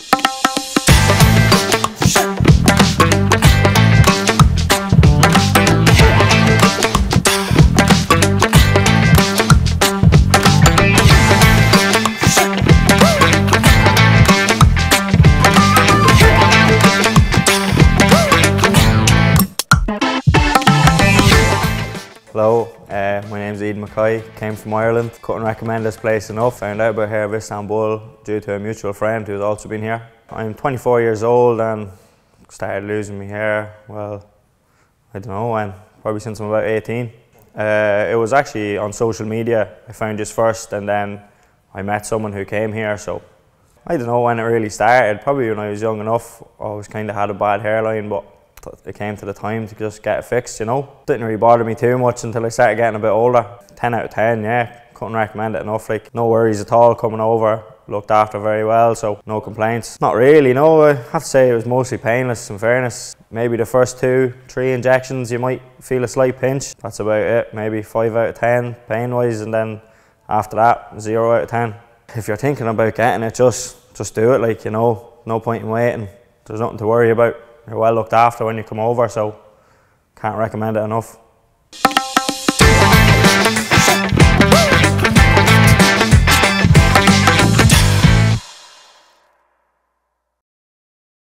Música Hello, uh, my name's Ian McKay, came from Ireland. Couldn't recommend this place enough. Found out about Hair of Istanbul due to a mutual friend who's also been here. I'm 24 years old and started losing my hair, well, I don't know when, probably since I'm about 18. Uh, it was actually on social media. I found this first and then I met someone who came here, so I don't know when it really started. Probably when I was young enough, I always kind of had a bad hairline, but it came to the time to just get it fixed, you know. Didn't really bother me too much until I started getting a bit older. 10 out of 10, yeah. Couldn't recommend it enough. Like, no worries at all coming over. Looked after very well, so no complaints. Not really, no. I have to say it was mostly painless, in fairness. Maybe the first two, three injections, you might feel a slight pinch. That's about it. Maybe 5 out of 10 pain-wise, and then after that, 0 out of 10. If you're thinking about getting it, just, just do it, like, you know. No point in waiting. There's nothing to worry about you're well looked after when you come over, so can't recommend it enough.